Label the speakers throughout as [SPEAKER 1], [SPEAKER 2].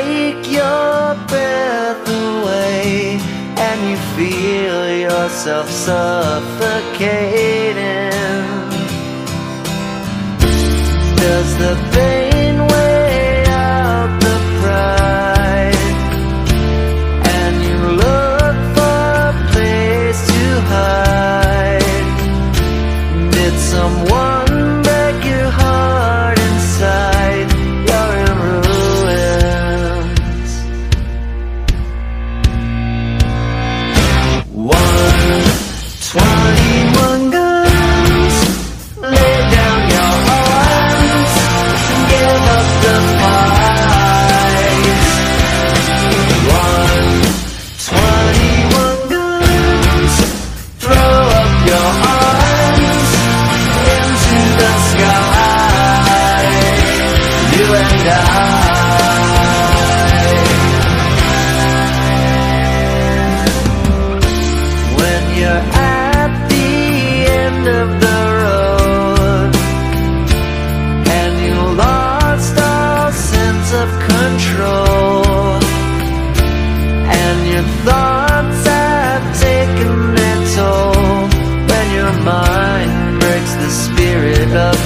[SPEAKER 1] take your breath away and you feel yourself suffocating. Does the pain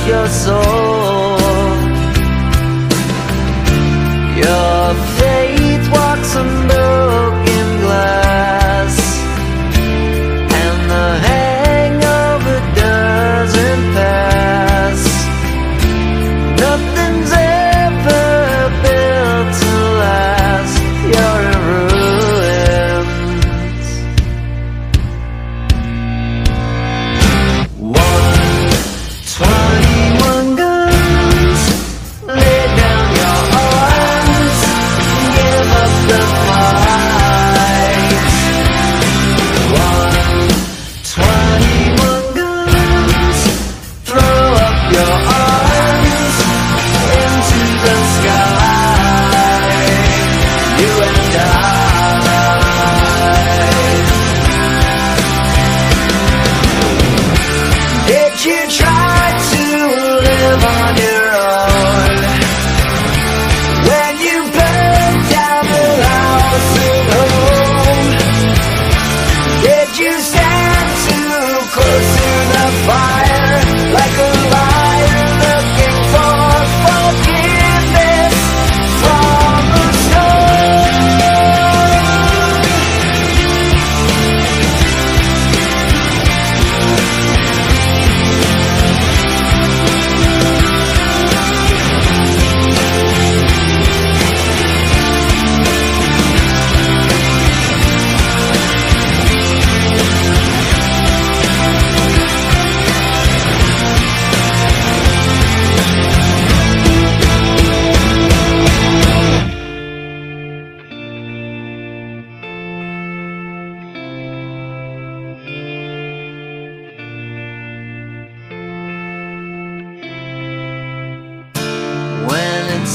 [SPEAKER 1] Your soul.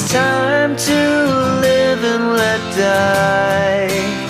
[SPEAKER 1] time to live and let die.